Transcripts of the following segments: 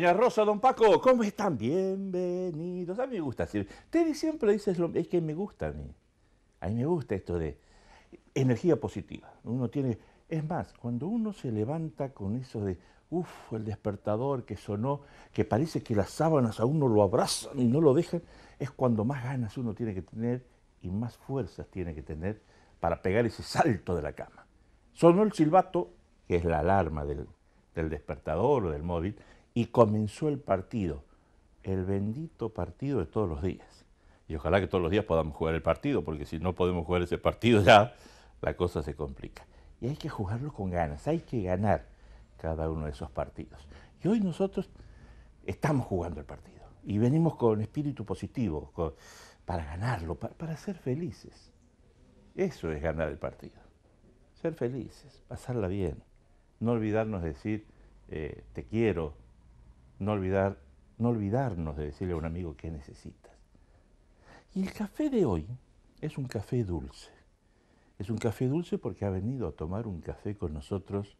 Doña Rosa, don Paco, ¿cómo están? Bienvenidos. A mí me gusta. Teddy siempre dice lo es que me gusta a mí. A mí me gusta esto de energía positiva. Uno tiene. Es más, cuando uno se levanta con eso de, uff, el despertador que sonó, que parece que las sábanas a uno lo abrazan y no lo dejan, es cuando más ganas uno tiene que tener y más fuerzas tiene que tener para pegar ese salto de la cama. Sonó el silbato, que es la alarma del, del despertador o del móvil, y comenzó el partido, el bendito partido de todos los días. Y ojalá que todos los días podamos jugar el partido, porque si no podemos jugar ese partido ya, la cosa se complica. Y hay que jugarlo con ganas, hay que ganar cada uno de esos partidos. Y hoy nosotros estamos jugando el partido y venimos con espíritu positivo para ganarlo, para, ser felices. Eso es ganar el partido. Ser felices, pasarla bien, no olvidarnos de decir eh, te quiero, no, olvidar, no olvidarnos de decirle a un amigo qué necesitas. Y el café de hoy es un café dulce. Es un café dulce porque ha venido a tomar un café con nosotros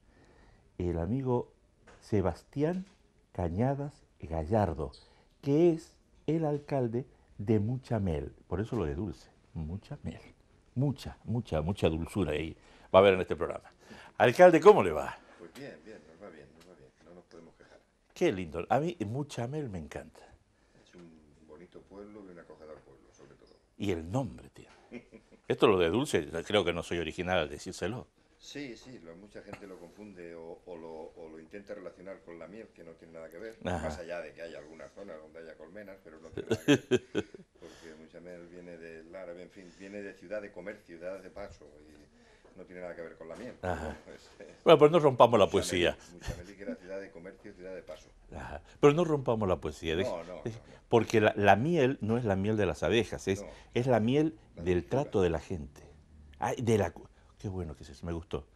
el amigo Sebastián Cañadas Gallardo, que es el alcalde de Muchamel. Por eso lo de dulce, Muchamel. Mucha, mucha, mucha dulzura ahí va a haber en este programa. Alcalde, ¿cómo le va? Pues bien, bien, nos va bien, nos va bien, no nos podemos quejar. Qué lindo. A mí Muchamel me encanta. Es un bonito pueblo y un acogedor pueblo, sobre todo. Y el nombre, tío. Esto lo de dulce, creo que no soy original al decírselo. Sí, sí, mucha gente lo confunde o, lo, intenta relacionar con la miel, que no tiene nada que ver, más allá de que haya algunas zonas donde haya colmenas, pero no tiene nada que ver, porque mucha miel viene del árabe, en fin, viene de ciudad de comercio, ciudad de paso, y no tiene nada que ver con la miel. Pues, bueno, pues no rompamos la poesía. Mucha que era ciudad de comercio, ciudad de paso. Pero no rompamos la poesía. No, no, porque la, miel no es la miel de las abejas, es, es la miel del trato de la gente. de la, qué bueno que es eso, me gustó.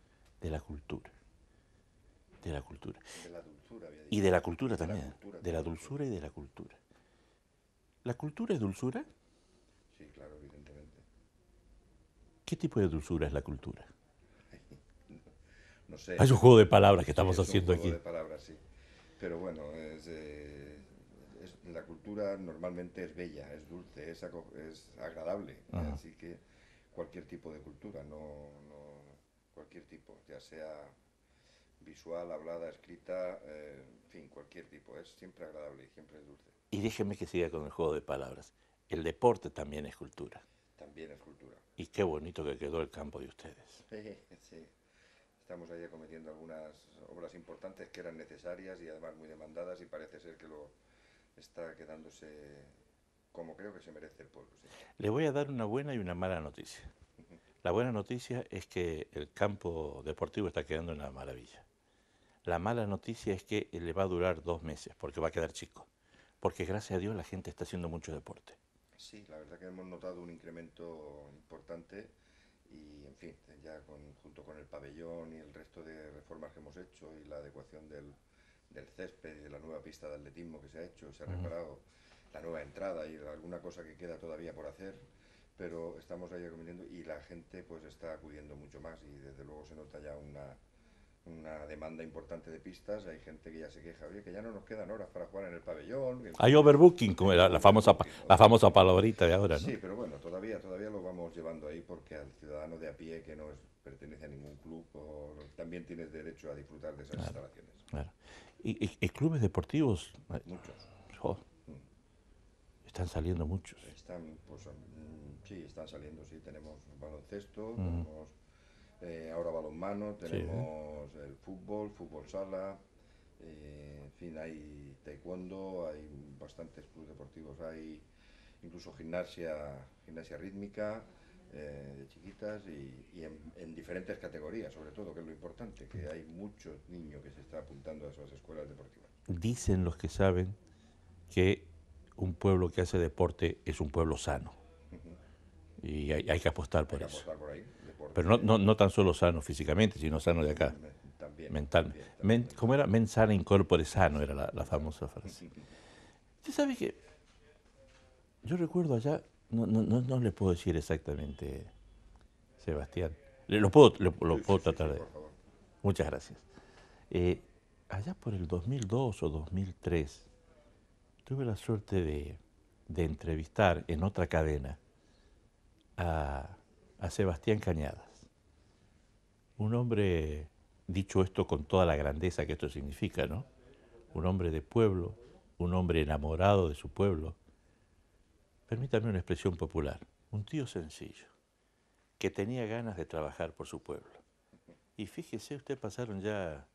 De la cultura. De la cultura. De la dulzura, Y de la cultura también. de la dulzura y de la cultura. ¿La cultura es dulzura? Sí, claro, evidentemente. ¿Qué tipo de dulzura es la cultura? no, sé. Es un juego de palabras que estamos haciendo aquí. Un juego de palabras, sí. Pero bueno, es, eh, la cultura normalmente es bella, es dulce, es, es agradable. Así que cualquier tipo de cultura, no, no, cualquier tipo, ya sea visual, hablada, escrita, eh, en fin, cualquier tipo, es siempre agradable y siempre es dulce. Y déjeme que siga con el juego de palabras. El deporte también es cultura. También es cultura. Y qué bonito que quedó el campo de ustedes. Sí, sí. Estamos ahí cometiendo algunas obras importantes que eran necesarias y además muy demandadas y parece ser que lo está quedándose como creo que se merece el pueblo. Le voy a dar una buena y una mala noticia. La buena noticia es que el campo deportivo está quedando en la maravilla. La mala noticia es que le va a durar dos meses, porque va a quedar chico. Porque gracias a Dios la gente está haciendo mucho deporte. Sí, la verdad que hemos notado un incremento importante y, en fin, ya junto con el pabellón y el resto de reformas que hemos hecho y la adecuación del, césped y de la nueva pista de atletismo que se ha hecho, se ha reparado la nueva entrada y alguna cosa que queda todavía por hacer, pero estamos ahí acompañando y la gente pues está acudiendo mucho más y desde luego se nota ya una, una demanda importante de pistas, hay gente que ya se queja, oye, que ya no nos quedan horas para jugar en el pabellón. Hay overbooking, como la, la famosa, la famosa palabrita de ahora, ¿no? Sí, pero bueno, todavía, todavía lo vamos llevando ahí porque al ciudadano de a pie que no pertenece a ningún club también tienes derecho a disfrutar de esas instalaciones. Claro. ¿Y, clubes deportivos? Muchos. Están saliendo muchos. Están, pues, mm, sí, están saliendo, sí. Tenemos baloncesto, tenemos eh, ahora balonmano, tenemos el fútbol, fútbol sala, eh, en fin, hay taekwondo, hay bastantes clubes deportivos, hay incluso gimnasia, gimnasia rítmica eh, de chiquitas y, en, en, diferentes categorías, sobre todo, que es lo importante, que hay muchos niños que se están apuntando a esas escuelas deportivas. Dicen los que saben que un pueblo que hace deporte es un pueblo sano. Y hay, que apostar por eso. Pero no, no, tan solo sano físicamente, sino sano de acá. También, mental. ¿Cómo era? Men sana incorpore sano era la, famosa frase. Usted sabe que yo recuerdo allá, no, no, no, le puedo decir exactamente, Sebastián. Lo puedo, lo, puedo tratar de... Muchas gracias. Eh, allá por el 2002 o 2003, tuve la suerte de, de entrevistar en otra cadena a, a Sebastián Cañadas, un hombre, dicho esto con toda la grandeza que esto significa, ¿no? Un hombre de pueblo, un hombre enamorado de su pueblo. Permítame una expresión popular, un tío sencillo, que tenía ganas de trabajar por su pueblo. Y fíjese, usted pasaron ya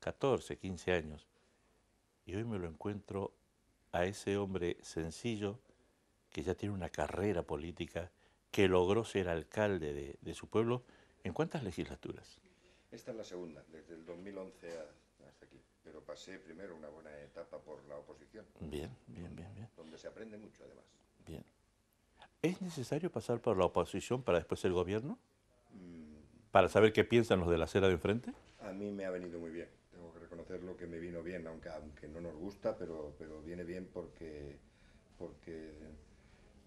14, 15 años, y hoy me lo encuentro a ese hombre sencillo que ya tiene una carrera política, que logró ser alcalde de, de su pueblo, ¿en cuántas legislaturas? Esta es la segunda, desde el 2011 a- hasta aquí. Pero pasé primero una buena etapa por la oposición, Bien, bien, bien, bien, donde se aprende mucho además. bien. ¿Es necesario pasar por la oposición para después ser gobierno? ¿Para saber qué piensan los de la acera de enfrente? A mí me ha venido muy bien, tengo que reconocerlo que me vino bien, aunque, aunque no nos gusta, pero, pero viene bien porque, porque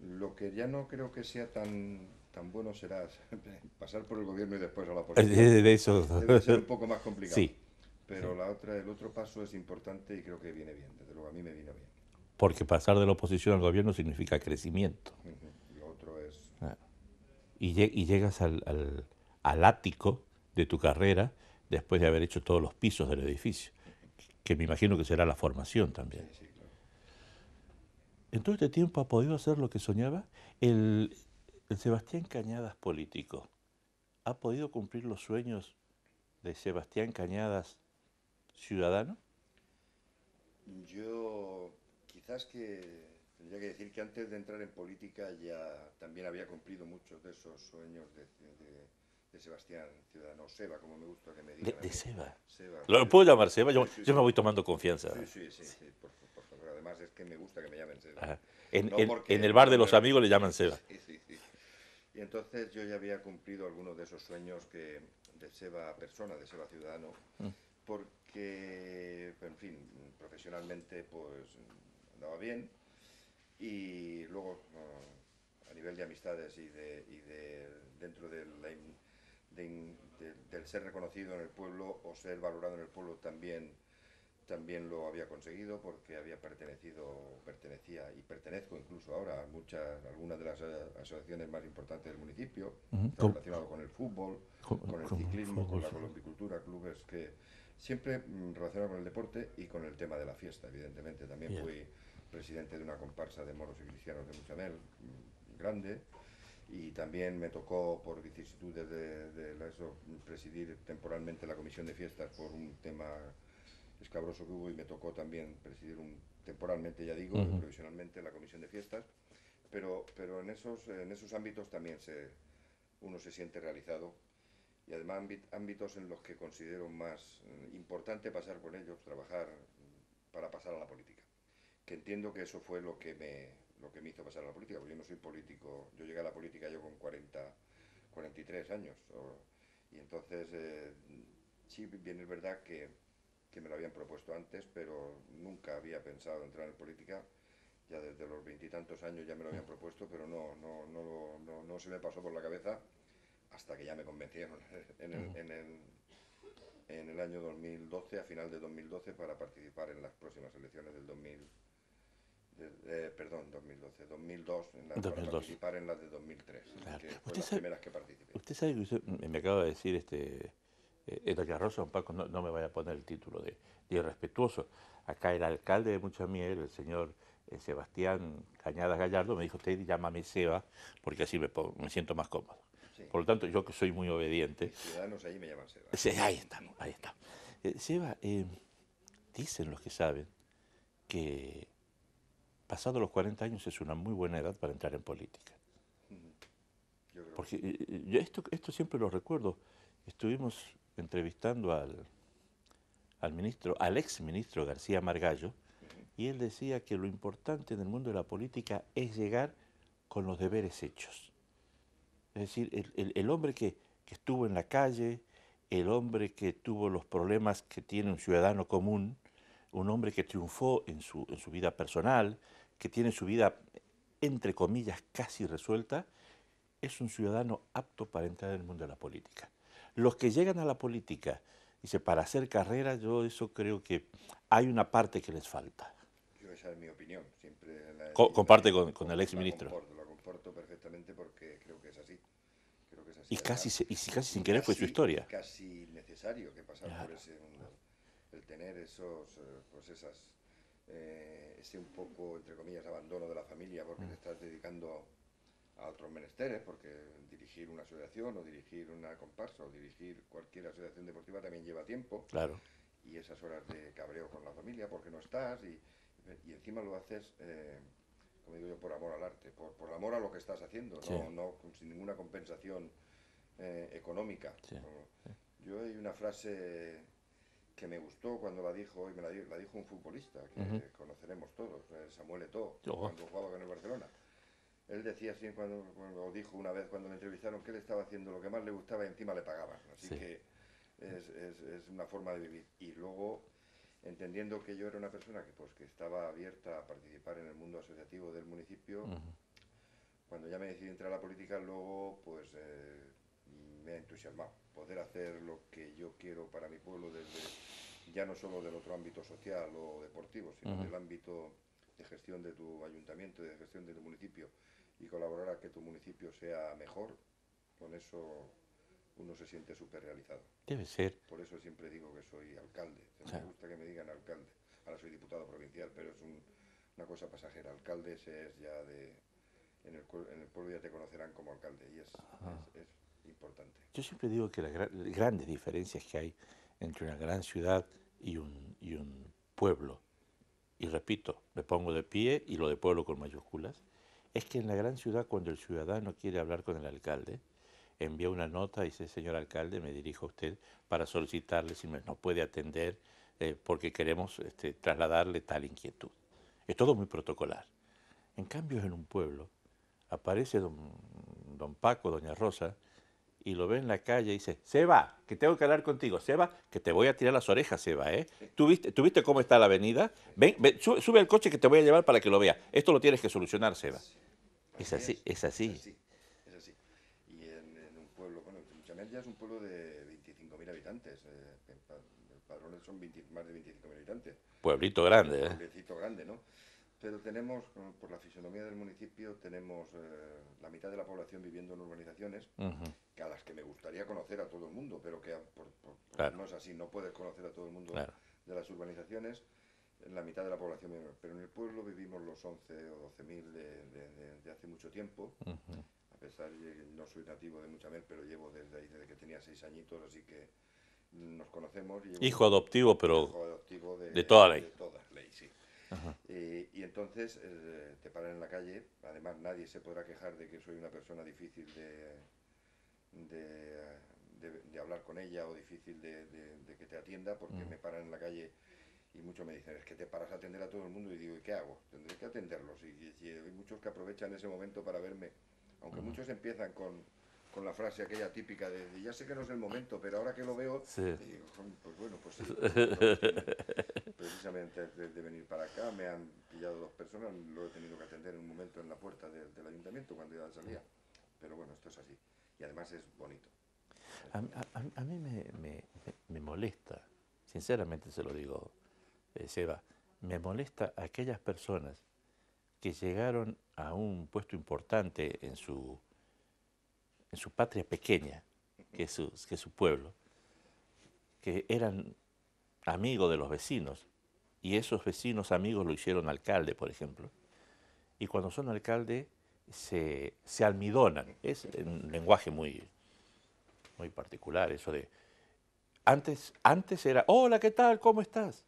lo que ya no creo que sea tan, tan bueno será pasar por el gobierno y después a la oposición. De eso. Debe ser un poco más complicado. Sí, Pero la otra, el otro paso es importante y creo que viene bien, desde luego a mí me vino bien. porque pasar de la oposición al gobierno significa crecimiento. Lo otro es... Y, lle- y llegas al, al- al ático de tu carrera después de haber hecho todos los pisos del edificio, que me imagino que será la formación también. Sí, claro. ¿En todo este tiempo ha podido hacer lo que soñaba? ¿El, el Sebastián Cañadas político ha podido cumplir los sueños de Sebastián Cañadas ciudadano? Yo quizás que tendría que decir que antes de entrar en política ya también había cumplido muchos de esos sueños de, de- de Sebastián Ciudadano, Seba, como me gusta que me De, digan. a de. Seba. Seba, ¿Lo puedo llamar Seba? Yo, Sí, sí, yo me voy tomando confianza. Sí, sí, sí, sí, por, por favor. Además es que me gusta que me llamen Seba. Ajá. En, No en- porque- en el bar de los amigos le llaman Seba. Sí, sí, sí. Y entonces yo ya había cumplido algunos de esos sueños que de Seba persona, de Seba ciudadano, Mm. porque, en fin, profesionalmente pues andaba bien y luego ah, a nivel de amistades y de, y de dentro de la in- de in- de- del ser reconocido en el pueblo o ser valorado en el pueblo también también lo había conseguido porque había pertenecido, pertenecía y pertenezco incluso ahora a muchas, algunas de las eh, asociaciones más importantes del municipio, ¿Cómo? relacionado con el fútbol, Con- con el ciclismo, fútbol, con la colombicultura, clubes que siempre mm, relacionado con el deporte y con el tema de la fiesta, evidentemente. También fui presidente de una comparsa de moros y cristianos de Muchamel, mm, grande, y también me tocó por vicisitudes de, eso presidir temporalmente la comisión de fiestas por un tema escabroso que hubo y me tocó también presidir un, temporalmente, ya digo, Ujú. provisionalmente la comisión de fiestas, pero, pero en, esos, en esos ámbitos también se, uno se siente realizado y además ámbit- ámbitos en los que considero más eh, importante pasar por ellos, trabajar para pasar a la política. Que entiendo que eso fue lo que me, lo que me hizo pasar a la política, porque yo no soy político, yo llegué a la política yo con 40, 43 años, o- y entonces eh, sí bien es verdad que, que me lo habían propuesto antes, pero nunca había pensado entrar en política. Ya desde los veintitantos años ya me lo habían propuesto, pero no, no, no, no, no se me pasó por la cabeza hasta que ya me convencieron en el, en el, en el año 2012, a final de 2012, para participar en las próximas elecciones del 2000, de- eh, perdón, 2012, 2002, en las- para 2002. participar en las de 2003, Claro. que Usted las sabe- primeras que participé. Usted sabe que usted me me acaba de decir este eh, doña Rosa, don Paco, no, no me vaya a poner el título de, de irrespetuoso. Acá el alcalde de Muchamiel, el señor eh, Sebastián Cañadas Gallardo, me dijo, usted llámame Seba, porque así me, pongo- me siento más cómodo. Sí. Por lo tanto, yo que soy muy obediente, Ciudadanos ahí me llaman Seba. Sí, ahí estamos, ahí estamos. Eh, Seba, eh, dicen los que saben que pasado los 40 años es una muy buena edad para entrar en política. Yo creo que Porque eh, eh, yo esto, esto siempre lo recuerdo. Estuvimos entrevistando al, al ministro, al ex ministro García Margallo, y él decía que lo importante en el mundo de la política es llegar con los deberes hechos. Es decir, el, hombre que, que estuvo en la calle, el hombre que tuvo los problemas que tiene un ciudadano común, un hombre que triunfó en su, en su vida personal, que tiene su vida, entre comillas, casi resuelta, es un ciudadano apto para entrar en el mundo de la política. Los que llegan a la política Dice, para hacer carrera, yo eso creo que hay una parte que les falta. Yo esa es mi opinión. Siempre la Co- comparte con- el exministro. La comporto, la comporto perfectamente porque creo que es así. Creo que es así. Y casi, se- y si casi sin querer fue su historia. Casi necesario que pasar Claro. por ese mundo. El tener esos, eh, pues esas, eh, ese un poco, entre comillas, abandono de la familia porque Mm. te estás dedicando a otros menesteres, porque dirigir una asociación o dirigir una comparsa o dirigir cualquier asociación deportiva también lleva tiempo Claro. y esas horas de cabreo con la familia porque no estás y, y encima lo haces, eh, como digo yo, por amor al arte, por, por amor a lo que estás haciendo, Sí. no, no sin ninguna compensación eh, económica. Sí. Yo hay una frase que me gustó cuando la dijo, y me la, la dijo un futbolista que conoceremos todos, eh, Samuel Eto'o, Oh. cuando jugaba con el Barcelona. Él decía así cuando, cuando dijo una vez cuando me entrevistaron que él estaba haciendo lo que más le gustaba y encima le pagaban. Así Sí. que es, es- es una forma de vivir. Y luego, entendiendo que yo era una persona que, pues, que estaba abierta a participar en el mundo asociativo del municipio, cuando ya me decidí entrar a la política, luego pues eh, me ha entusiasmado poder hacer lo que yo quiero para mi pueblo desde ya no solo del otro ámbito social o deportivo, sino del ámbito de gestión de tu ayuntamiento, de gestión de tu municipio y colaborar a que tu municipio sea mejor, con eso uno se siente súper realizado. Debe ser. Por eso siempre digo que soy alcalde. Me Claro. gusta que me digan alcalde. Ahora soy diputado provincial, pero es un- una cosa pasajera. Alcalde es ya de... En el, en el pueblo ya te conocerán como alcalde y es, es, es importante. Yo siempre digo que las gra- grandes diferencias que hay entre una gran ciudad y un, y un pueblo, y repito, me pongo de pie y lo de pueblo con mayúsculas, es que en la gran ciudad cuando el ciudadano quiere hablar con el alcalde, envía una nota y dice, señor alcalde, me dirijo a usted para solicitarle si nos puede atender eh, porque queremos este, trasladarle tal inquietud. Es todo muy protocolar. En cambio, en un pueblo aparece don, don Paco, doña Rosa, y lo ve en la calle y dice, Seba, que tengo que hablar contigo, Seba, que te voy a tirar las orejas, Seba, ¿eh? ¿Tú viste, cómo está la avenida? Ven, ven, sube, sube al coche que te voy a llevar para que lo vea. Esto lo tienes que solucionar, Seba. Es así, es así. Es así, es así. Y en, en un pueblo, bueno, Chamel ya es un pueblo de 25.000 habitantes. eh, el Padrones son 20 más de 25.000 habitantes. Pueblito grande, ¿eh? pueblecito grande, ¿no? Pero tenemos, por la fisonomía del municipio, tenemos eh, la mitad de la población viviendo en urbanizaciones, que a las que me gustaría conocer a todo el mundo, pero que por- por- por- Claro. no es así, no puedes conocer a todo el mundo Claro. de las urbanizaciones, en la mitad de la población menor. Pero en el pueblo vivimos los 11 o 12.000 de, de, de- de hace mucho tiempo, a pesar de que no soy nativo de Muchamel, pero llevo desde ahí, desde que tenía seis añitos, así que nos conocemos. Hijo adoptivo, pero hijo adoptivo de, de toda ley. de toda ley, sí. Eh, y entonces eh, te paran en la calle, además nadie se podrá quejar de que soy una persona difícil de, de, de- de hablar con ella o difícil de, de- de que te atienda, porque Mm. me paran en la calle y muchos me dicen, es que te paras a atender a todo el mundo y digo, ¿y qué hago? Tendré que atenderlos. Y, y- y hay muchos que aprovechan ese momento para verme, aunque muchos empiezan con, con la frase aquella típica de, ya sé que no es el momento, pero ahora que lo veo, Sí. digo, "Jolín, pues bueno, pues sí. pues, precisamente antes de venir para acá me han pillado dos personas, lo he tenido que atender en un momento en la puerta del- del ayuntamiento cuando ya salía. Pero bueno, esto es así. Y además es bonito. A, a- a- mí me- me- me molesta, sinceramente se lo digo, eh, Seba, me molesta aquellas personas que llegaron a un puesto importante en su, en su patria pequeña, que es su, que su pueblo, que eran amigos de los vecinos, y esos vecinos amigos lo hicieron alcalde, por ejemplo, y cuando son alcalde se, se almidonan, es un lenguaje muy, muy particular, eso de... Antes, antes era, hola, ¿qué tal? ¿Cómo estás?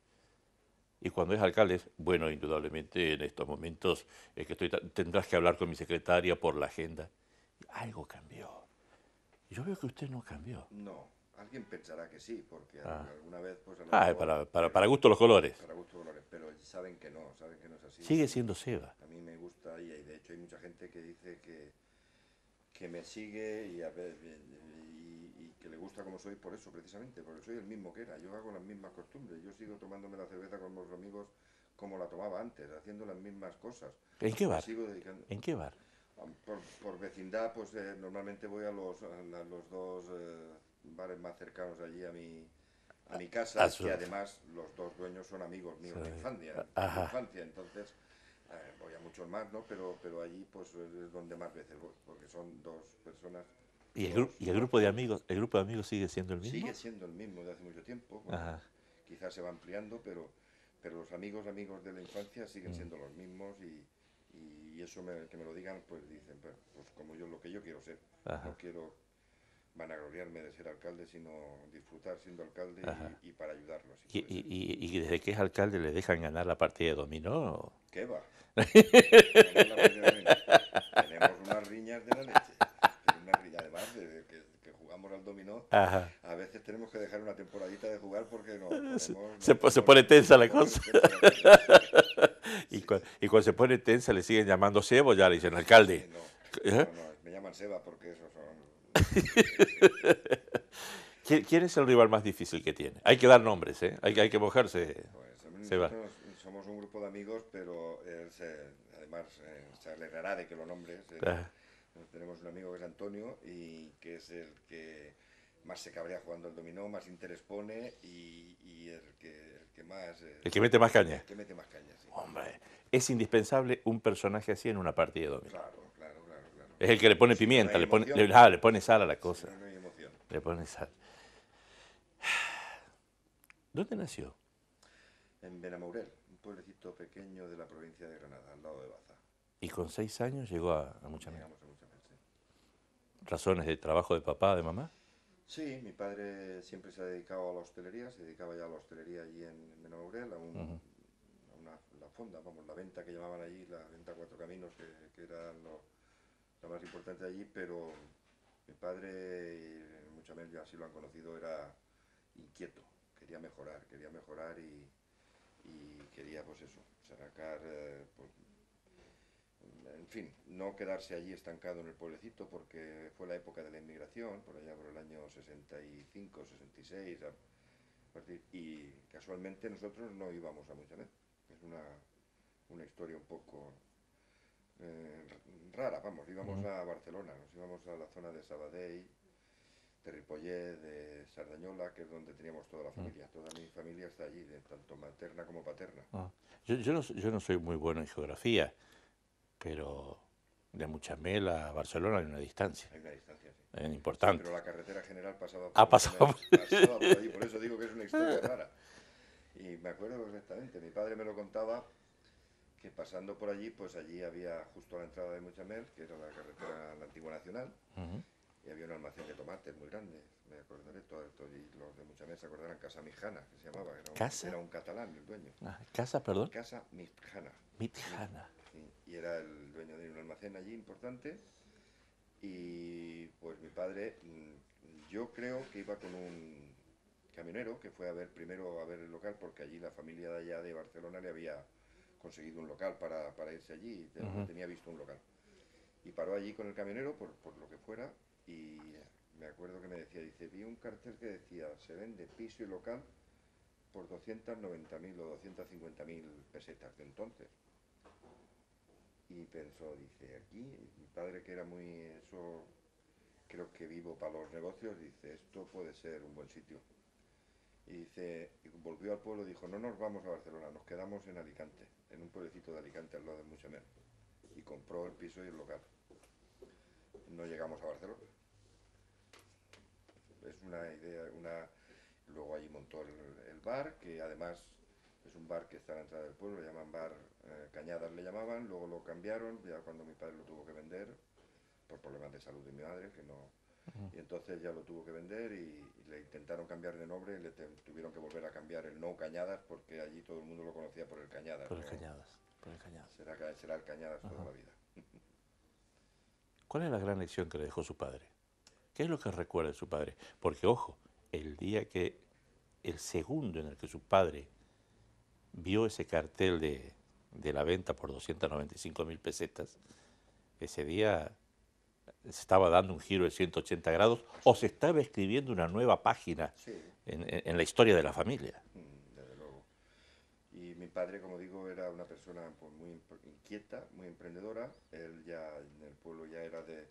Y cuando es alcalde bueno, indudablemente en estos momentos es que estoy, tendrás que hablar con mi secretaria por la agenda. Algo cambió. Yo veo que usted no cambió. No, alguien pensará que sí, porque Ah. alguna vez pues Ah, mejor- para, para, para gusto los colores. para gusto colores, pero saben que no, saben que no es así. Sigue siendo Seba. A mí me gusta y de hecho hay mucha gente que dice que, que me sigue y, a ver, que le gusta como soy por eso, precisamente, porque soy el mismo que era. Yo hago las mismas costumbres, yo sigo tomándome la cerveza con los amigos como la tomaba antes, haciendo las mismas cosas. ¿En qué bar? Sigo dedicando. ¿En qué bar? Por, por vecindad, pues eh, normalmente voy a los, a los dos eh, bares más cercanos allí a mi, a mi casa, A su- que además los dos dueños son amigos míos de infancia, entonces eh, voy a muchos más, ¿no? Pero, pero allí pues es donde más veces voy, porque son dos personas. ¿Y el, dos- gru- y el grupo de amigos, el grupo de amigos sigue siendo el mismo? Sigue siendo el mismo de hace mucho tiempo, bueno, quizás se va ampliando, pero, pero los amigos, amigos de la infancia Mm. siguen siendo los mismos y, y eso me- que me lo digan, pues dicen, pues, pues como yo, lo que yo quiero ser. Ajá. No quiero vanagloriarme de ser alcalde, sino disfrutar siendo alcalde y, y para ayudarlos. ¿Y, y, desde que es alcalde le dejan ganar la partida de dominó? ¿Qué va? Tenemos unas riñas de la leche. Pero una riña, además, de que, que jugamos al dominó, Ajá. a veces tenemos que dejar una temporadita de jugar porque no. ponemos- Se- nos se se pone tensa la cosa. Y, cu- y cuando se pone tensa le siguen llamando cebo, ya le dicen alcalde. Sí, no, ¿Eh? no, no, me llaman Seba porque esos son. ¿Quién, quién es el rival más difícil que tiene? Hay que dar nombres, ¿eh? Hay, que- hay que mojarse. Pues, Seba. somos un grupo de amigos, pero él se- además eh, se alegrará de que lo nombres. eh, Ah, Tenemos un amigo que es Antonio y que es el que más se cabrea jugando al dominó, más interés pone y, y el, que, el que más... eh, El que mete más caña. el que mete más caña, sí. Hombre, es indispensable un personaje así en una partida de dominó. Claro, claro, claro. claro. Es el que le pone Si pimienta, le pone, le, ah, le pone sal a la si cosa. no, no hay emoción. Le pone sal. ¿Dónde nació? En Benamourel, un pueblecito pequeño de la provincia de Granada, al lado de Baza. Y con seis años llegó a, a Muchamel. Llegamos a Muchamel, sí. ¿Razones de trabajo de papá, de mamá? Sí, mi padre siempre se ha dedicado a la hostelería, se dedicaba ya a la hostelería allí en Benaurel, a, un- a una, la fonda, vamos, la venta que llamaban allí, la venta Cuatro Caminos, que, que era lo, lo más importante allí, pero mi padre, y en Muchamel ya así lo han conocido, era inquieto, quería mejorar, quería mejorar y, y quería pues eso, sacar, eh, pues, en fin, no quedarse allí estancado en el pueblecito porque fue la época de la inmigración, por allá por el año 65, 66, a partir- y casualmente nosotros no íbamos a Muchanet. Es una, una historia un poco eh, rara, vamos, íbamos a Barcelona, nos íbamos a la zona de Sabadell, de Ripollet, de Sardañola, que es donde teníamos toda la familia. Toda mi familia está allí, de tanto materna como paterna. Ah. Yo, yo no, yo no soy muy bueno en geografía, pero de Muchamel a Barcelona hay una distancia Hay una distancia, sí. eh, importante. Pero la carretera general pasaba Ha pasado pasaba por allí, por eso digo que es una historia rara. Y me acuerdo perfectamente, mi padre me lo contaba que pasando por allí, pues allí había justo a la entrada de Muchamel, que era la carretera la antigua nacional, y había un almacén de tomates muy grande, me acordaré todo esto, y los de Muchamel se acordarán Casa Mijana, que se llamaba, era un, ¿Casa? era un catalán el dueño. Ah, ¿Casa, perdón? Casa Mijana. Mitjana. Y era el dueño de un almacén allí importante. Y pues mi padre, mm, yo creo que iba con un camionero que fue a ver primero a ver el local porque allí la familia de allá de Barcelona le había conseguido un local para, para irse allí, y tenía visto un local. Y paró allí con el camionero por, por lo que fuera y me acuerdo que me decía, dice, vi un cartel que decía, se vende piso y local por 290.000 o 250.000 pesetas de entonces y pensó, dice, aquí, mi padre que era muy, eso, creo que vivo para los negocios, dice, esto puede ser un buen sitio. Y dice, y volvió al pueblo y dijo, no nos vamos a Barcelona, nos quedamos en Alicante, en un pueblecito de Alicante al lado de Muchamer. Y compró el piso y el local. No llegamos a Barcelona. Es una idea, una... Luego allí montó el, el bar, que además es un bar que está a la entrada del pueblo, le llaman bar eh, Cañadas, le llamaban, luego lo cambiaron, ya cuando mi padre lo tuvo que vender, por problemas de salud de mi madre, que no... Y entonces ya lo tuvo que vender y, y le intentaron cambiar de nombre, y le te- tuvieron que volver a cambiar el no Cañadas, porque allí todo el mundo lo conocía por el Cañadas. Por el ¿no? Cañadas. Por el Cañadas. Será, será el Cañadas toda Ajá. la vida. ¿Cuál es la gran lección que le dejó su padre? ¿Qué es lo que recuerda de su padre? Porque, ojo, el día que, el segundo en el que su padre vio ese cartel de, de la venta por 295 mil pesetas, ese día se estaba dando un giro de 180 grados o se estaba escribiendo una nueva página Sí, en, en- la historia de la familia. Mm, Desde luego. Y mi padre, como digo, era una persona pues, muy inquieta, muy emprendedora. Él ya en el pueblo ya era de...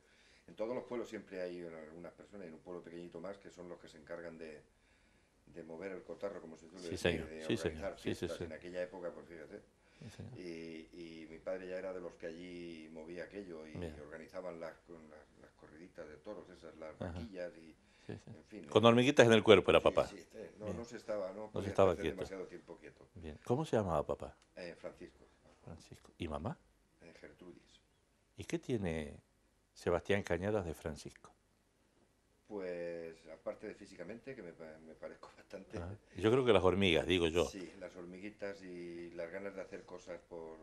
En todos los pueblos siempre hay algunas personas, y en un pueblo pequeñito más, que son los que se encargan de, de mover el cotarro, como se suele Sí, señor. de organizar Sí, en aquella época, pues fíjate. Sí, señor. Y, y mi padre ya era de los que allí movía aquello y organizaban las, con las, las corriditas de toros, esas, las vaquillas y, en fin. Con eh, hormiguitas en el cuerpo era papá. no, Bien. no se estaba, no, podía estaba estar quieto. demasiado tiempo quieto. Bien. ¿Cómo se llamaba papá? Eh, Francisco, Francisco. ¿Y mamá? eh, Gertrudis. ¿Y qué tiene Sebastián Cañadas de Francisco? Pues aparte de físicamente, que me, me parezco bastante. Ah, Yo creo que las hormigas, digo yo. Sí, las hormiguitas y las ganas de hacer cosas por,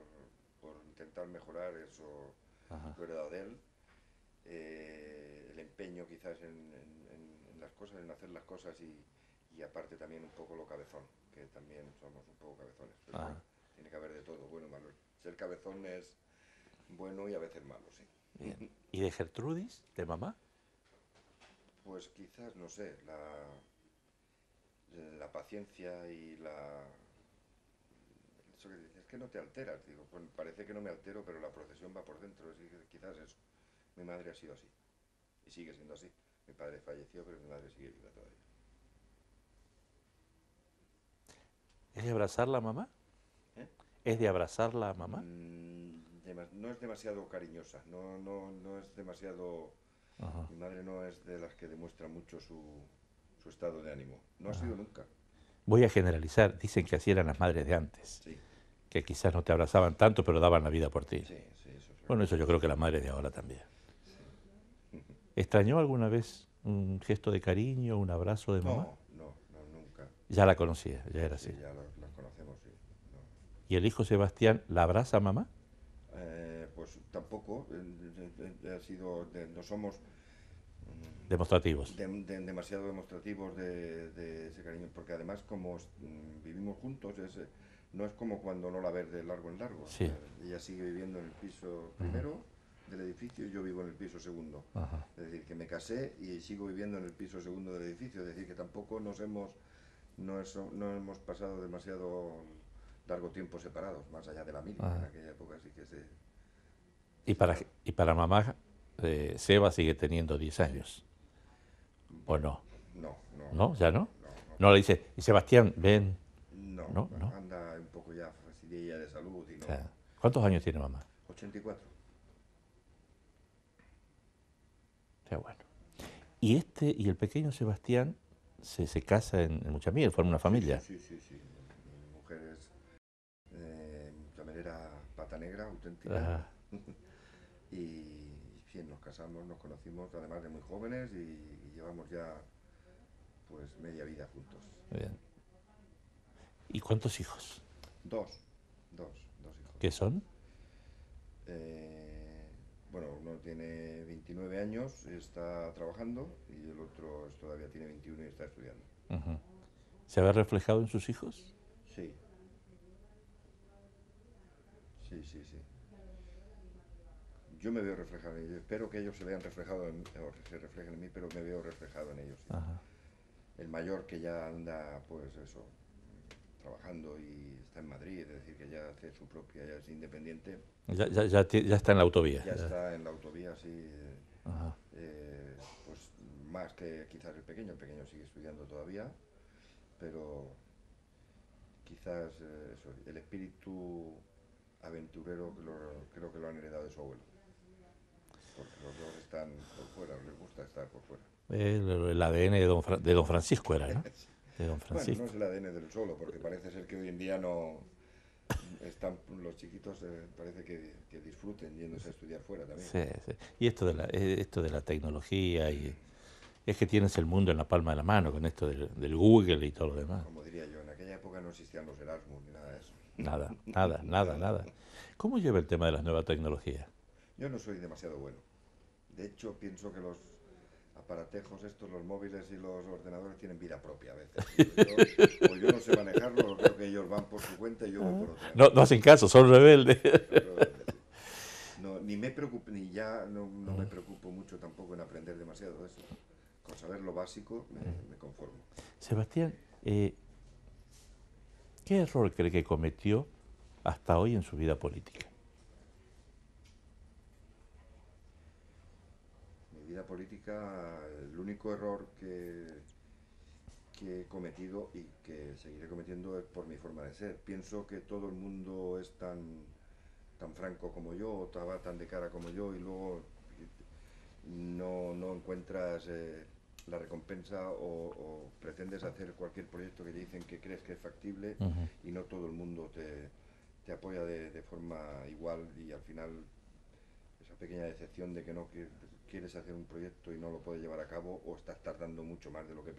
por intentar mejorar, eso Ajá. lo he heredado de él. Eh, el empeño quizás en, en- las cosas, en hacer las cosas y, y aparte también un poco lo cabezón, que también somos un poco cabezones. Pero bueno, tiene que haber de todo, bueno malo. Ser cabezón es bueno y a veces malo, sí. Bien. ¿Y de Gertrudis, de mamá? Pues quizás, no sé, la, la paciencia y la... Eso que dices, es que no te alteras, digo, pues parece que no me altero, pero la procesión va por dentro, así que quizás eso. Mi madre ha sido así, y sigue siendo así. Mi padre falleció, pero mi madre sigue viva todavía. ¿Es de abrazar la mamá? ¿Eh? ¿Es de abrazar la mamá? Mm, no es demasiado cariñosa, no, no, no es demasiado... Ajá. Mi madre no es de las que demuestra mucho su, su estado de ánimo. No ha sido nunca, Voy a generalizar. Dicen que así eran las madres de antes. sí, Que quizás no te abrazaban tanto, pero daban la vida por ti. sí, sí, eso es Bueno, eso yo creo que las madres de ahora también. ¿Extrañó alguna vez un gesto de cariño, un abrazo de mamá? No, no, no, nunca. Ya la conocía, ya era Sí, así. ya los conocemos, sí. No. ¿Y el hijo Sebastián la abraza a mamá? Eh, pues tampoco, eh, eh, eh, ha sido, no somos Demostrativos. de- de- demasiado demostrativos de, de ese cariño, porque además como mm, vivimos juntos, es, no es como cuando no la ves de largo en largo. Sí. Ella sigue viviendo en el piso primero del edificio y yo vivo en el piso segundo. Es decir, que me casé y sigo viviendo en el piso segundo del edificio. Es decir, que tampoco nos hemos, no, hemos pasado demasiado largo tiempo separados, más allá de la mili. Ah. En aquella época sí que se... Y para, y para mamá, eh, Seba sigue teniendo 10 años. ¿O no? No, no. ¿No? ¿Ya no? No, No le dice, y Sebastián, ven. no, No, anda un poco ya fastidiada de salud y no. O sea, ¿Cuántos años tiene mamá? 84. Qué bueno. Y este y el pequeño Sebastián se, se casa en, en Muchamiel, forma una familia. Sí, sí, sí. Mi mujer es eh, pata negra, auténtica. Ajá. Y sí, nos casamos, nos conocimos además de muy jóvenes y, y llevamos ya pues media vida juntos. Bien. ¿Y cuántos hijos? Dos, dos, dos hijos. ¿Qué son? Eh, bueno, uno tiene 29 años, está trabajando y el otro todavía tiene 21 y está estudiando. ¿Se ve reflejado en sus hijos? Sí. Sí, sí, sí. Yo me veo reflejado en ellos. Espero que ellos se vean reflejados en, o se reflejen en mí, pero me veo reflejado en ellos. sí. El mayor que ya anda, pues eso, trabajando y está en Madrid, es decir, que ya hace su propia, ya es independiente, Ya, ya, ya, ti- ya está en la autovía. ya ya. está en la autovía, sí, eh, Ajá. eh, pues más que quizás el pequeño, el pequeño sigue estudiando todavía, pero quizás eh, eso, el espíritu aventurero que lo- creo que lo han heredado de su abuelo, porque los dos están por fuera, les gusta estar por fuera. El, el ADN de don, Fra- de don Francisco era, ¿no? De don Bueno, Francisco. no es el ADN del solo, porque parece ser que hoy en día no están los chiquitos, eh, parece que, que disfruten yéndose a estudiar fuera también. Sí, sí. Y esto de, la, eh, esto de la tecnología y es que tienes el mundo en la palma de la mano con esto del, del Google y todo lo demás. Como diría yo, en aquella época no existían los Erasmus ni nada de eso. Nada, nada, nada, nada. ¿Cómo lleva el tema de las nuevas tecnologías? Yo no soy demasiado bueno. De hecho, pienso que los aparatejos estos, los móviles y los ordenadores tienen vida propia a veces. Yo, o yo no sé manejarlo, o creo que ellos van por su cuenta y yo voy por otra. No, no hacen caso, son rebeldes. No, ni me preocupo, ni ya no, no me preocupo mucho tampoco en aprender demasiado de eso. Con saber lo básico me, me conformo. Sebastián, eh, ¿qué error cree que cometió hasta hoy en su vida política? Mi vida política, el único error que, que he cometido y que seguiré cometiendo es por mi forma de ser. Pienso que todo el mundo es tan, tan franco como yo, o estaba tan de cara como yo, y luego no, no encuentras eh, la recompensa o, pretendes hacer cualquier proyecto que te dicen que crees que es factible y no todo el mundo te, te apoya de, de, forma igual y al final esa pequeña decepción de que no quieres hacer un proyecto y no lo puedes llevar a cabo o estás tardando mucho más de lo que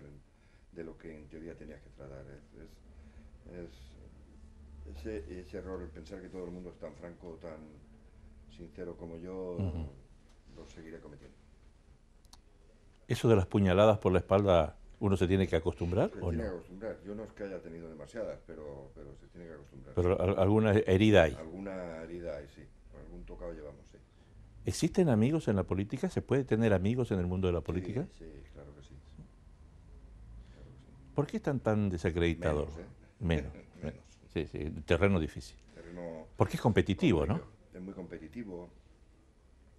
de lo que en teoría tenías que tratar. Es, ese, ese, error, el pensar que todo el mundo es tan franco, tan sincero como yo, lo seguiré cometiendo. ¿Eso de las puñaladas por la espalda uno se tiene que acostumbrar? Se ¿o tiene no? que acostumbrar. Yo no es que haya tenido demasiadas, pero, pero se tiene que acostumbrar. Pero alguna herida hay. Alguna herida hay, sí. Algún tocado llevamos, sí. ¿Existen amigos en la política? ¿Se puede tener amigos en el mundo de la política? Sí, sí claro que sí. Claro que sí. ¿Por qué están tan desacreditados? Menos, ¿eh? Menos. Menos. Sí, sí, terreno difícil. Terreno Porque es competitivo, ¿no? Es muy competitivo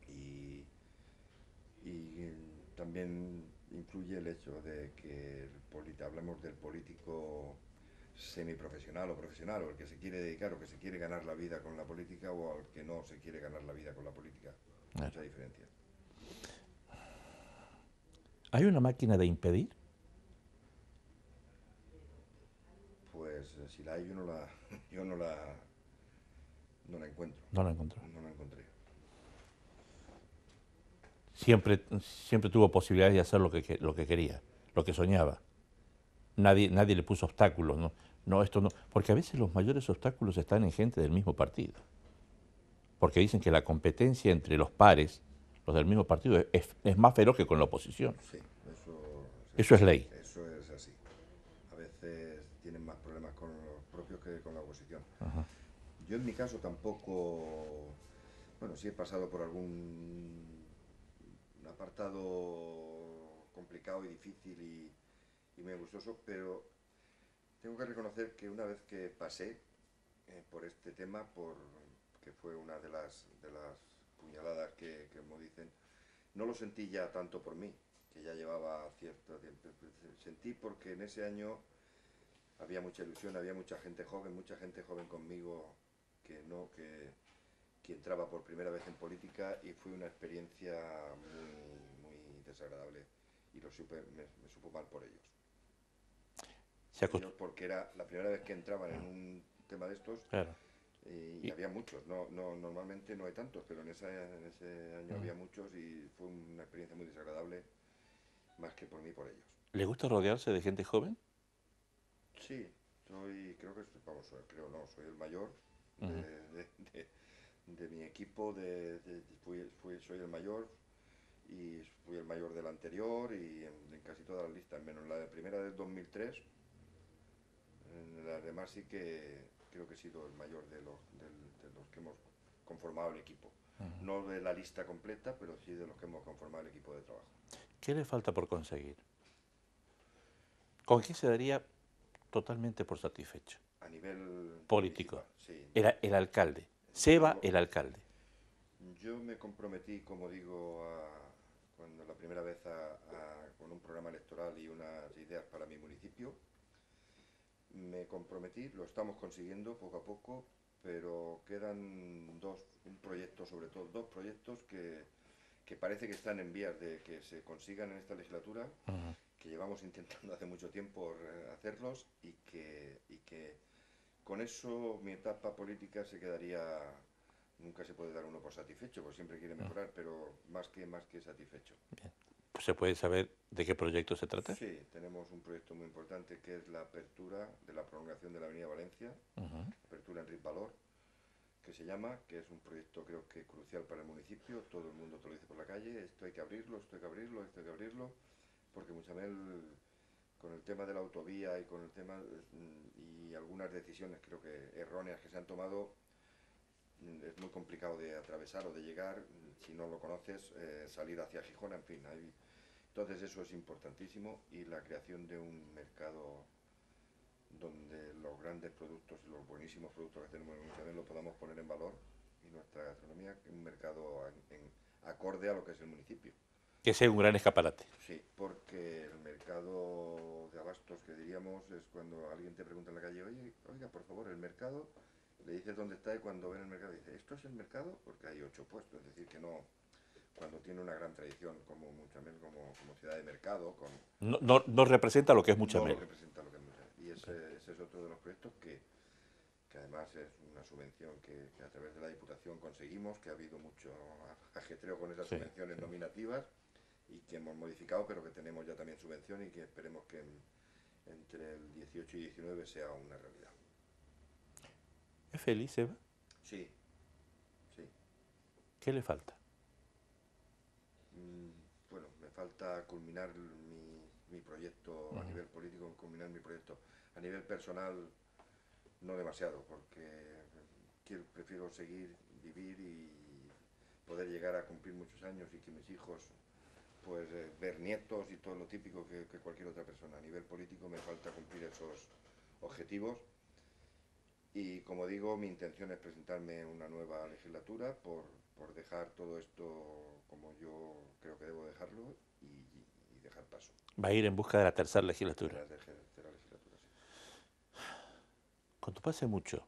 y, y también influye el hecho de que el hablemos del político semiprofesional o profesional, o el que se quiere dedicar o que se quiere ganar la vida con la política o al que no se quiere ganar la vida con la política. Claro. Mucha diferencia. ¿Hay una máquina de impedir? Pues eh, si la hay, yo no la, yo no la, no la encuentro. No la encontró. No la encontré. Siempre, siempre tuvo posibilidades de hacer lo que, que- lo que quería, lo que soñaba. Nadie, nadie le puso obstáculos, ¿no? No, esto no. Porque a veces los mayores obstáculos están en gente del mismo partido. Porque dicen que la competencia entre los pares, los del mismo partido, es, es más feroz que con la oposición. Sí, eso, Eso es ley. Eso es así. A veces tienen más problemas con los propios que con la oposición. Ajá. Yo en mi caso tampoco, bueno, sí he pasado por algún apartado complicado y difícil y, y muy gustoso, pero tengo que reconocer que una vez que pasé eh, por este tema, por que fue una de las, de las puñaladas que, que, como dicen, no lo sentí ya tanto por mí, que ya llevaba cierto tiempo. Sentí porque en ese año había mucha ilusión, había mucha gente joven, mucha gente joven conmigo que no, que, que entraba por primera vez en política y fue una experiencia muy, muy desagradable y lo supe, me, me supo mal por ellos. Se Ellos porque era la primera vez que entraban en un tema de estos Claro. Eh, y, Y- había muchos, no, no, normalmente no hay tantos, pero en, esa, en ese año había muchos y fue una experiencia muy desagradable, más que por mí, por ellos. ¿Le gusta rodearse de gente joven? Sí, soy, creo que, vamos, creo no, soy el mayor de, de- de- de mi equipo, de, de- fui, fui- soy el mayor y fui el mayor del anterior y en, en casi todas las listas, menos la de primera del 2003, en las demás sí que creo que he sido el mayor de los, de los que hemos conformado el equipo. No de la lista completa, pero sí de los que hemos conformado el equipo de trabajo. ¿Qué le falta por conseguir? ¿Con qué se daría totalmente por satisfecho? A nivel Político. sí. El, a- el alcalde. Seba, el alcalde. Yo me comprometí, como digo, a- cuando la primera vez a- a- con un programa electoral y unas ideas para mi municipio. Me comprometí, lo estamos consiguiendo poco a poco, pero quedan dos, un proyecto, sobre todo dos proyectos que, que parece que están en vías de que se consigan en esta legislatura, que llevamos intentando hace mucho tiempo hacerlos y que, y que con eso mi etapa política se quedaría nunca se puede dar uno por satisfecho porque siempre quiere mejorar pero más que más que satisfecho ¿Se puede saber de qué proyecto se trata? sí tenemos un proyecto muy importante que es la apertura de la prolongación de la avenida Valencia Ujú. apertura en Valor que se llama que es un proyecto creo que crucial para el municipio todo el mundo te lo dice por la calle esto hay que abrirlo esto hay que abrirlo esto hay que abrirlo porque Muchamel con el tema de la autovía y con el tema mm, y algunas decisiones creo que erróneas que se han tomado mm, es muy complicado de atravesar o de llegar mm, si no lo conoces eh, salir hacia Gijón en fin hay- entonces eso es importantísimo y la creación de un mercado donde los grandes productos y los buenísimos productos que tenemos en Muchamel lo podamos poner en valor y nuestra gastronomía un mercado en- en- acorde a lo que es el municipio Que sea un gran escaparate. Sí, porque el mercado de abastos que decíamos es cuando alguien te pregunta en la calle, oye, oiga, por favor, el mercado, le dices dónde está y cuando ven el mercado dice, ¿esto es el mercado? Porque hay ocho puestos, es decir, que no, cuando tiene una gran tradición como Muchamel, como, como ciudad de mercado, con, No, no, no representa lo que es no Muchamel. lo representa lo que es Muchamel. Y ese, ese es otro de los proyectos que, que además es una subvención que, que a través de la Diputación conseguimos, que ha habido mucho ajetreo con esas Sí, subvenciones nominativas y que hemos modificado, pero que tenemos ya también subvención y que esperemos que en- entre el 18 y 19 sea una realidad. ¿Es feliz, Eva? Sí, sí. ¿Qué le falta? Mm, Bueno, me falta culminar mi, mi proyecto a nivel político, culminar mi proyecto. A nivel personal, no demasiado, porque quiero, prefiero seguir, vivir y poder llegar a cumplir muchos años y que mis hijos, pues, eh, ver nietos y todo lo típico que, que cualquier otra persona. A nivel político me falta cumplir esos objetivos. Y como digo, mi intención es presentarme en una nueva legislatura por, por dejar todo esto como yo creo que debo dejarlo y, y dejar paso. Va a ir en busca de la tercera de legislatura. la tercera legislatura, sí. Cuando pase mucho,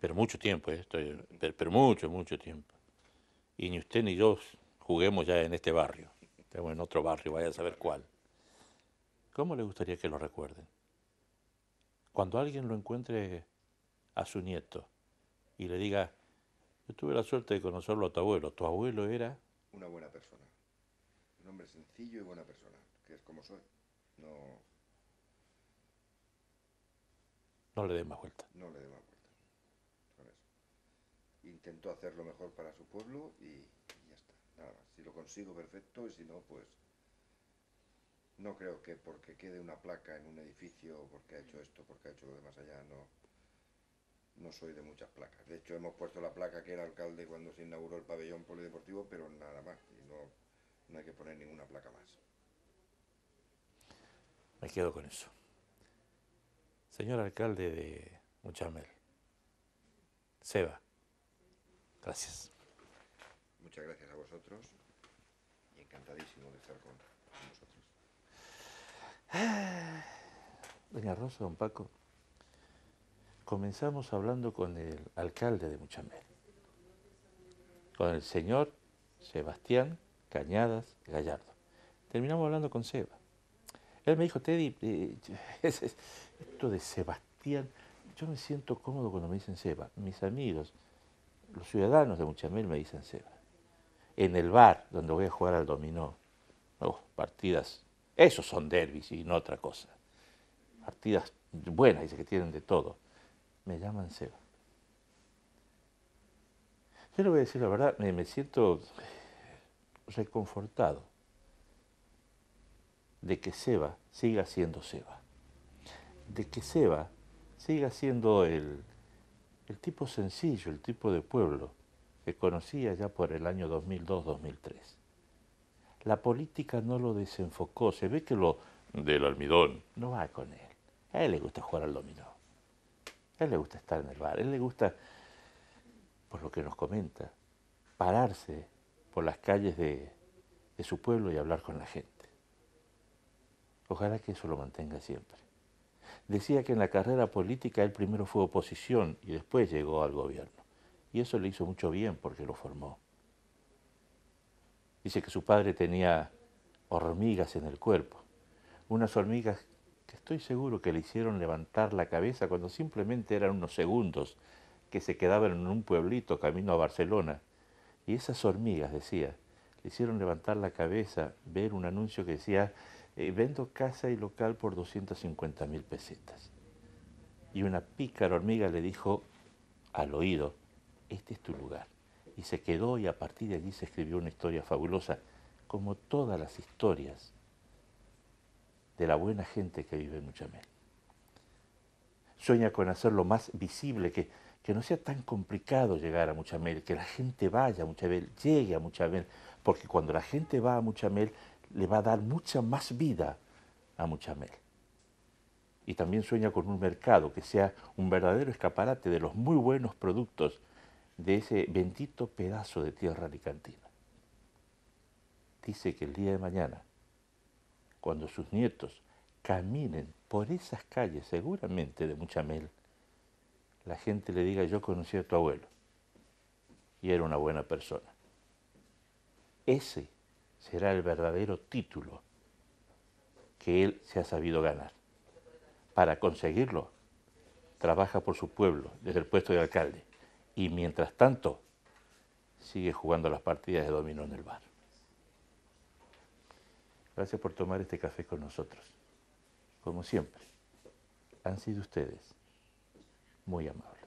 pero mucho tiempo, ¿eh? Estoy- pero, pero mucho, mucho tiempo. Y ni usted ni yo juguemos ya en este barrio. Estamos en otro barrio, vaya a saber cuál. ¿Cómo le gustaría que lo recuerden? Cuando alguien lo encuentre a su nieto y le diga, yo tuve la suerte de conocerlo a tu abuelo, tu abuelo era, Una buena persona. Un hombre sencillo y buena persona, que es como soy. No, no le dé más vuelta. no le dé más vueltas. Con eso. Intentó hacer lo mejor para su pueblo y, y ya está. Nada más. Si lo consigo, perfecto, y si no, pues no creo que porque quede una placa en un edificio, porque ha hecho esto, porque ha hecho lo demás allá, no, no soy de muchas placas. De hecho, hemos puesto la placa que era alcalde cuando se inauguró el pabellón polideportivo, pero nada más. Y no, no hay que poner ninguna placa más. Me quedo con eso. Señor alcalde de Muchamel, Seba, gracias. Muchas gracias a vosotros y encantadísimo de estar con, con vosotros. Doña Rosa, don Paco, comenzamos hablando con el alcalde de Muchamel, con el señor Sebastián Cañadas Gallardo. Terminamos hablando con Seba. Él me dijo, Teddy, eh, es- es- esto de Sebastián, yo me siento cómodo cuando me dicen Seba. Mis amigos, los ciudadanos de Muchamel me dicen Seba. En el bar donde voy a jugar al dominó, oh, partidas, esos son derbis y no otra cosa. Partidas buenas, dice que tienen de todo. Me llaman Seba. Yo le voy a decir la verdad, me, siento reconfortado de que Seba siga siendo Seba. De que Seba siga siendo el, el tipo sencillo, el tipo de pueblo que conocía ya por el año 2002-2003. La política no lo desenfocó, se ve que lo del almidón no va con él. A él le gusta jugar al dominó. Él le gusta estar en el bar, él le gusta, por lo que nos comenta, pararse por las calles de, de su pueblo y hablar con la gente. Ojalá que eso lo mantenga siempre. Decía que en la carrera política él primero fue oposición y después llegó al gobierno. Y eso le hizo mucho bien porque lo formó. Dice que su padre tenía hormigas en el cuerpo. Unas hormigas estoy seguro que le hicieron levantar la cabeza cuando simplemente eran unos segundos que se quedaban en un pueblito camino a Barcelona. Y esas hormigas, decía, le hicieron levantar la cabeza, ver un anuncio que decía, eh, vendo casa y local por 250 mil pesetas. Y una pícara hormiga le dijo al oído, este es tu lugar. Y se quedó y a partir de allí se escribió una historia fabulosa, como todas las historias de la buena gente que vive en Muchamel. Sueña con hacerlo más visible, que, que no sea tan complicado llegar a Muchamel, que la gente vaya a Muchamel, llegue a Muchamel, porque cuando la gente va a Muchamel le va a dar mucha más vida a Muchamel. Y también sueña con un mercado que sea un verdadero escaparate de los muy buenos productos de ese bendito pedazo de tierra alicantina. Dice que el día de mañana, cuando sus nietos caminen por esas calles, seguramente de Muchamel, la gente le diga, yo conocí a tu abuelo y era una buena persona. Ese será el verdadero título que él se ha sabido ganar. Para conseguirlo, trabaja por su pueblo desde el puesto de alcalde y mientras tanto sigue jugando las partidas de dominó en el bar. Gracias por tomar este café con nosotros. Como siempre, han sido ustedes muy amables.